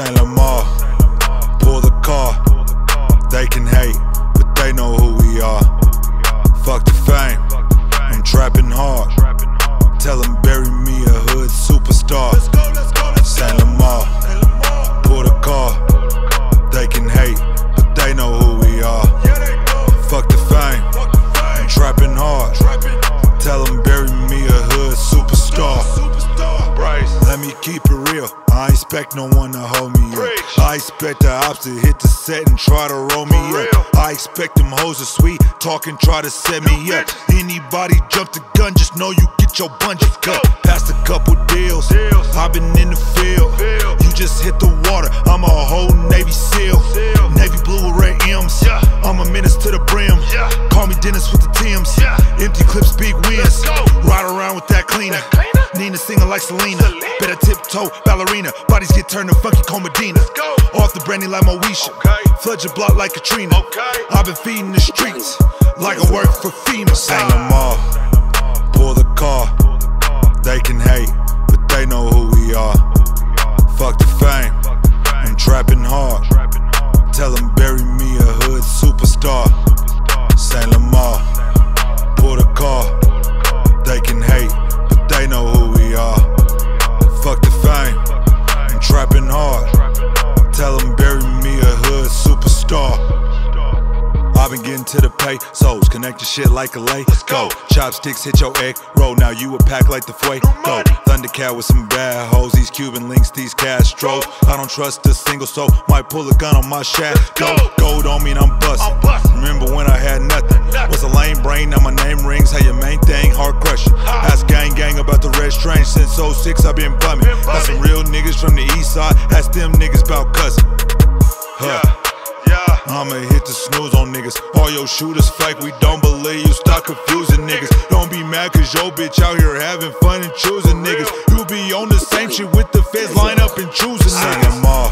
Saint Lamar. Pull the car. They can hate, but they know who we are. Fuck the fame. I'm trapping hard. Tell them bury me a hood superstar. Saint Lamar. Pull the car. They can hate, but they know who we are. Fuck the fame. I'm trapping hard. Tell them bury me a hood superstar. Let me keep it expect no one to hold me up. I expect the ops to hit the set and try to roll me up. I expect them hoes to sweet talk and try to set me up. Anybody jump the gun, just know you get your bungees cut. Passed a couple deals, I've been in the field. You just hit the water, I'm a whole Navy SEAL. Navy blue with red M's. I'm a menace to the brim. Call me Dennis with the Tims. Empty clips, big wins. Ride around with that cleaner. Nina singing like Selena. Better tiptoe, ballerina. Bodies get turned to funky Comedina. Off the brandy like Moesha. Flood your block like Katrina. I've been feeding the streets like I work for FEMA. Saint Lamar. Pull the car. They can hate, but they know who we are. Fuck the fame. I'm trapping hard. Tell them to the pay, souls connect your shit like a lay. Let's go. Chopsticks hit your egg roll. Now you a pack like the Fway. Go. Thundercat with some bad hoes. These Cuban links, these Castros. I don't trust a single soul. Might pull a gun on my shaft. Go. Gold on me and I'm bustin'. Remember when I had nothing? Was a lame brain, now my name rings. How your main thing, hard crushing. Ask gang gang about the red strange. Since 06, I've been bumming. Got some real niggas from the east side. Ask them niggas about cousin. Huh. I'ma hit the snooze on niggas. All your shooters fake, we don't believe you. Stop confusing niggas. Don't be mad cause your bitch out here having fun and choosing niggas. You be on the same shit with the feds, line up and choosing niggas. them all.